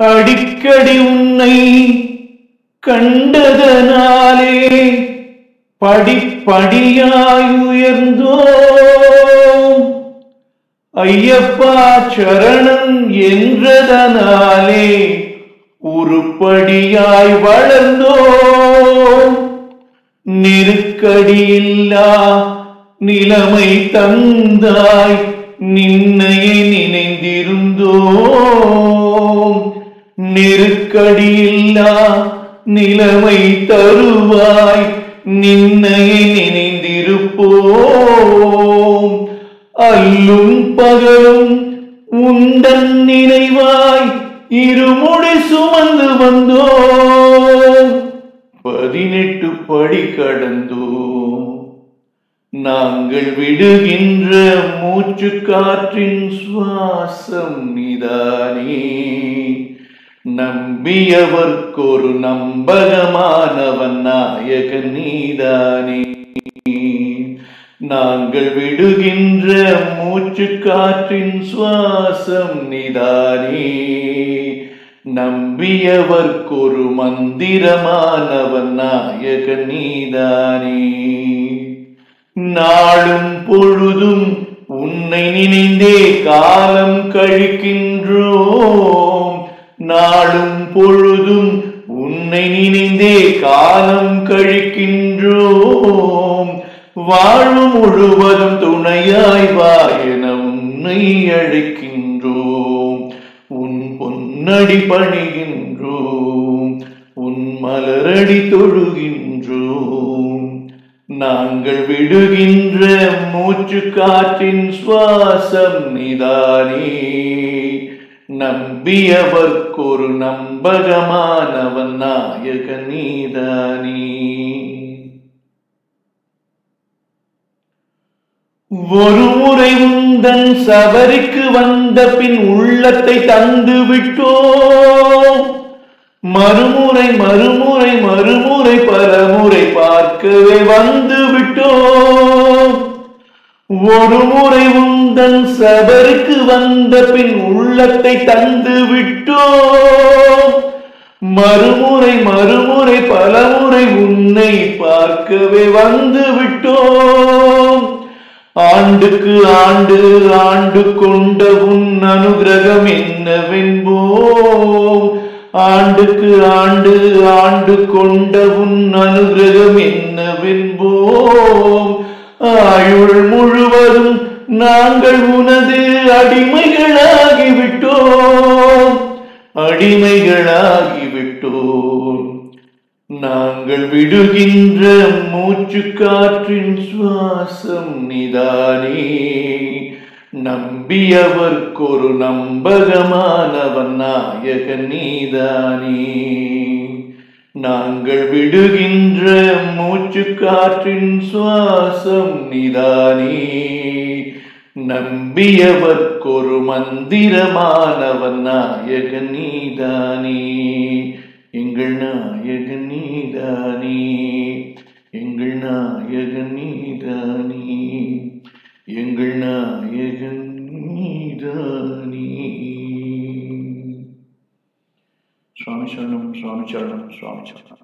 அடிக்கடி உன்னை கண்டதனாலே படிப்படியாய் உயர்ந்தோம். ஐயப்பா சரணன் என்றதனாலே உருப்படியாய் வளர்ந்தோம். நெருக்கடியில்லா நிலைமை தந்தாய் நின்னையை நினைந்திருந்தோம். நெருக்கடியில்லா நிலைமை தருவாய். நின்னையை நினைந்திருப்போம். அல்லும் பகலும் உண்டன் நினைவாய். இருமுடி சுமந்து வந்தோம். பதினெட்டு படி கடந்தோம். நாங்கள் விடுகின்ற மூச்சு காற்றின் சுவாசம் நிதானே நம்பியவர்க்கொரு நம்பகமானவன் நாயகன் நீதானே. நாங்கள் விடுகின்ற மூச்சு காற்றின் சுவாசம் நிதானே. நம்பியவர்க்கொரு மந்திரமானவன் நாயகன் நீதானே. நாளும் பொழுதும் உன்னை நினைந்தே காலம் கழிக்கின்றோ. நாளும் பொழுதும் உன்னை நினைந்தே காலம் கழிக்கின்றோம். வாழ்வு முழுவதும் துணையாய் வா என உன்னை அழைக்கின்றோம். உன் பொன்னடி பணிகின்றோம். உன் மலரடி தொழுகின்றோம். நாங்கள் விடுகின்ற மூச்சு காற்றின் சுவாசம் நிதானே. நம்பியவர்க்கொரு நம்பகமானவன் நாயக நீதானே. ஒரு முறை உந்தன் சபரிக்கு வந்த பின் உள்ளத்தை தந்து விட்டோம் மறுமுறை மறுமுறை மறுமுறை பலமுறை பார்க்கவே வந்து விட்டோம் ஒரு முறை உந்தன் சபருக்கு வந்த பின் உள்ளத்தை தந்து விட்டோம். மறுமுறை மறுமுறை பலமுறை உன்னை பார்க்கவே வந்து விட்டோம். ஆண்டுக்கு ஆண்டு ஆண்டு கொண்ட உன் அனுகிரகம் என்னவென்போம். ஆண்டுக்கு ஆண்டு ஆண்டு கொண்ட உன் அனுகிரகம் என்னவென்போம். ஆயுள் முழுவதும் நாங்கள் உனது அடிமைகளாகிவிட்டோம். அடிமைகளாகிவிட்டோம். நாங்கள் விடுகின்ற மூச்சு காற்றின் சுவாசம் நிதானே. நம்பியவர்க்கொரு நம்பகமானவன் நாயக நீதானே. நாங்கள் விடுகின்ற காற்றின் சுவாசம் நிதானே. நம்பியவர்க்கொரு மந்திரமானவன் நாயக நீதானே. எங்கள் நாயக நீதானே. எங்கள் நாயக நீதானே. எங்கள் நாயகன் நீதானே. சுவாமி சரணம் சுவாமி சரணம் சுவாமி சரணம்.